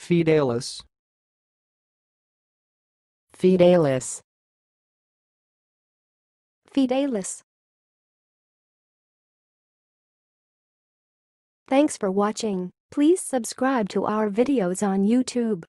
Fidelis. Fidelis. Fidelis. Thanks for watching. Please subscribe to our videos on YouTube.